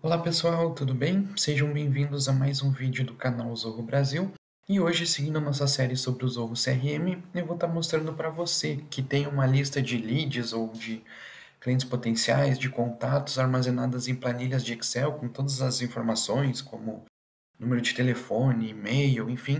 Olá pessoal, tudo bem? Sejam bem-vindos a mais um vídeo do canal Zorro Brasil. E hoje, seguindo nossa série sobre o Zorro CRM, eu vou estar mostrando para você que tem uma lista de leads ou de clientes potenciais, de contatos armazenadas em planilhas de Excel com todas as informações, como número de telefone, e-mail, enfim.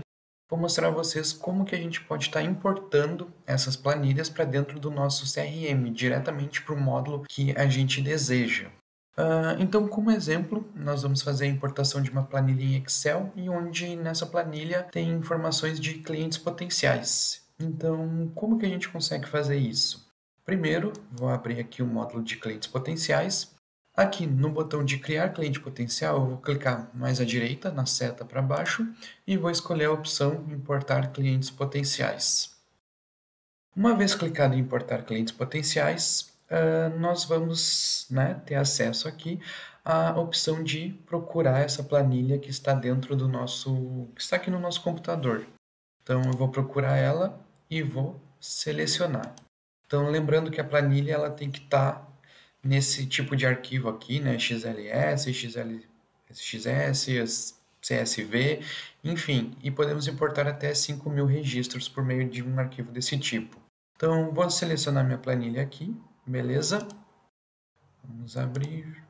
Vou mostrar a vocês como que a gente pode estar importando essas planilhas para dentro do nosso CRM, diretamente para o módulo que a gente deseja. Uh, então, como exemplo, nós vamos fazer a importação de uma planilha em Excel e onde nessa planilha tem informações de clientes potenciais. Então, como que a gente consegue fazer isso? Primeiro, vou abrir aqui o módulo de clientes potenciais. Aqui no botão de criar cliente potencial, eu vou clicar mais à direita, na seta para baixo, e vou escolher a opção importar clientes potenciais. Uma vez clicado em importar clientes potenciais, uh, nós vamos né, ter acesso aqui à opção de procurar essa planilha que está dentro do nosso, que está aqui no nosso computador. Então eu vou procurar ela e vou selecionar. Então lembrando que a planilha ela tem que estar tá nesse tipo de arquivo aqui, né, XLS, XL, XS, CSV, enfim, e podemos importar até 5 mil registros por meio de um arquivo desse tipo. Então vou selecionar minha planilha aqui, Beleza? Vamos abrir.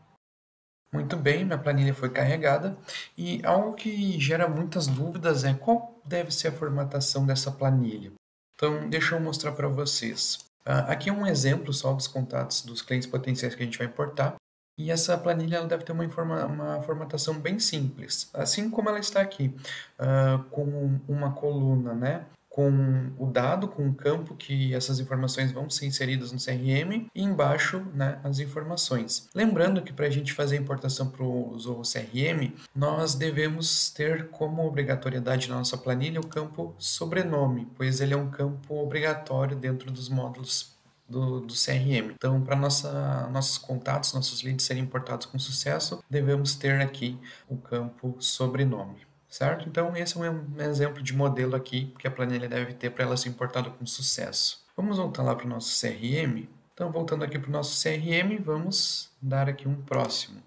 Muito bem, minha planilha foi carregada. E algo que gera muitas dúvidas é qual deve ser a formatação dessa planilha. Então, deixa eu mostrar para vocês. Uh, aqui é um exemplo só dos contatos dos clientes potenciais que a gente vai importar. E essa planilha ela deve ter uma, informa uma formatação bem simples, assim como ela está aqui, uh, com uma coluna, né? Com o dado, com o campo que essas informações vão ser inseridas no CRM e embaixo né, as informações. Lembrando que para a gente fazer a importação para o Zorro CRM, nós devemos ter como obrigatoriedade na nossa planilha o campo sobrenome, pois ele é um campo obrigatório dentro dos módulos do, do, CRM. Então, para nossos contatos, nossos leads serem importados com sucesso, devemos ter aqui o campo sobrenome certo? Então, esse é um exemplo de modelo aqui que a planilha deve ter para ela ser importada com sucesso. Vamos voltar lá para o nosso CRM. Então, voltando aqui para o nosso CRM, vamos dar aqui um próximo.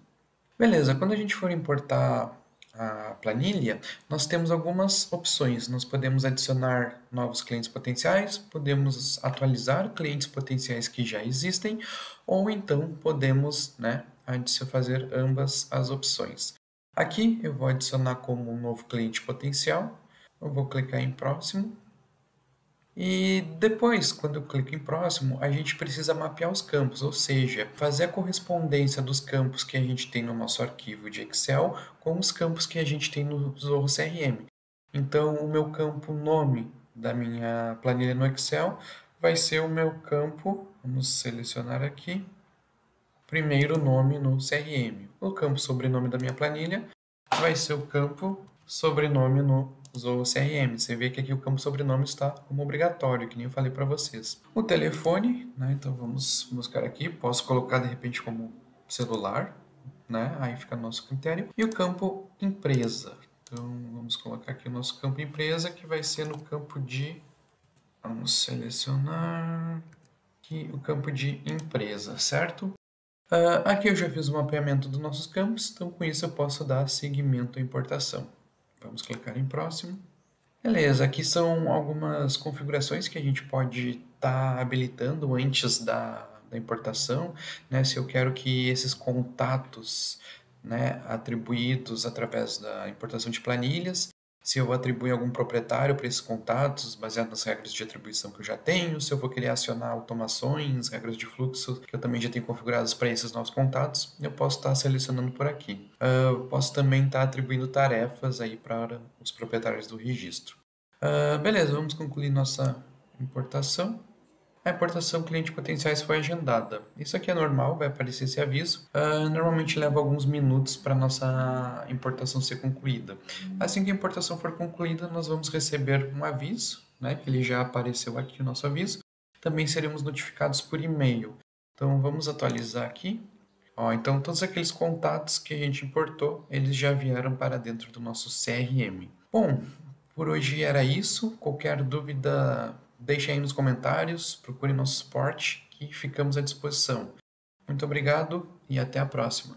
Beleza, quando a gente for importar a planilha, nós temos algumas opções. Nós podemos adicionar novos clientes potenciais, podemos atualizar clientes potenciais que já existem, ou então podemos né, fazer ambas as opções. Aqui eu vou adicionar como um novo cliente potencial. Eu vou clicar em próximo. E depois, quando eu clico em próximo, a gente precisa mapear os campos, ou seja, fazer a correspondência dos campos que a gente tem no nosso arquivo de Excel com os campos que a gente tem no Zorro CRM. Então, o meu campo nome da minha planilha no Excel vai ser o meu campo, vamos selecionar aqui, primeiro nome no CRM. O campo sobrenome da minha planilha vai ser o campo sobrenome no Zoho CRM. Você vê que aqui o campo sobrenome está como obrigatório, que nem eu falei para vocês. O telefone, né? Então vamos buscar aqui. Posso colocar de repente como celular, né? Aí fica no nosso critério. E o campo empresa. Então vamos colocar aqui o nosso campo empresa, que vai ser no campo de. Vamos selecionar aqui o campo de empresa, certo? Uh, aqui eu já fiz o mapeamento dos nossos campos, então com isso eu posso dar seguimento à importação. Vamos clicar em próximo. Beleza, aqui são algumas configurações que a gente pode estar tá habilitando antes da, da importação. Né? Se eu quero que esses contatos né, atribuídos através da importação de planilhas se eu atribuir algum proprietário para esses contatos, baseado nas regras de atribuição que eu já tenho, se eu vou querer acionar automações, regras de fluxo que eu também já tenho configuradas para esses novos contatos, eu posso estar selecionando por aqui. Uh, posso também estar atribuindo tarefas aí para os proprietários do registro. Uh, beleza, vamos concluir nossa importação. A importação cliente potenciais foi agendada. Isso aqui é normal, vai aparecer esse aviso. Uh, normalmente leva alguns minutos para nossa importação ser concluída. Assim que a importação for concluída, nós vamos receber um aviso, né, que ele já apareceu aqui o nosso aviso. Também seremos notificados por e-mail. Então vamos atualizar aqui. Ó, então todos aqueles contatos que a gente importou, eles já vieram para dentro do nosso CRM. Bom, por hoje era isso. Qualquer dúvida Deixe aí nos comentários, procure nosso suporte que ficamos à disposição. Muito obrigado e até a próxima.